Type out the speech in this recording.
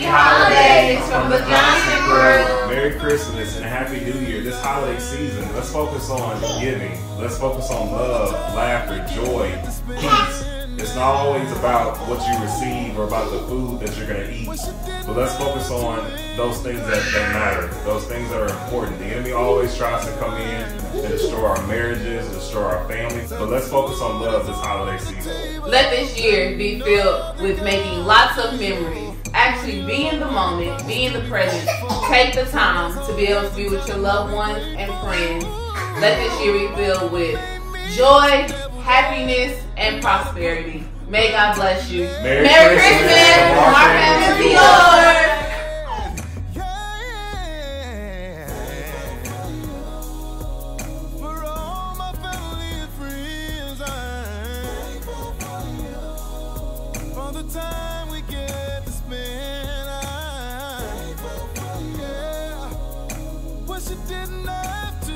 Happy holidays from the Johnson Krew. Merry Christmas and a Happy New Year. This holiday season, let's focus on giving. Let's focus on love, laughter, joy, peace. It's not always about what you receive or about the food that you're going to eat, but let's focus on those things that, that matter, those things that are important. The enemy always tries to come in and destroy our marriages, destroy our families, but let's focus on love this holiday season. Let this year be filled with making lots of memories actually be in the moment, be in the present, take the time to be able to be with your loved ones and friends. Let this year be filled with joy, happiness, and prosperity. May God bless you. Merry, Merry Christmas, Christmas our family yours. time didn't have to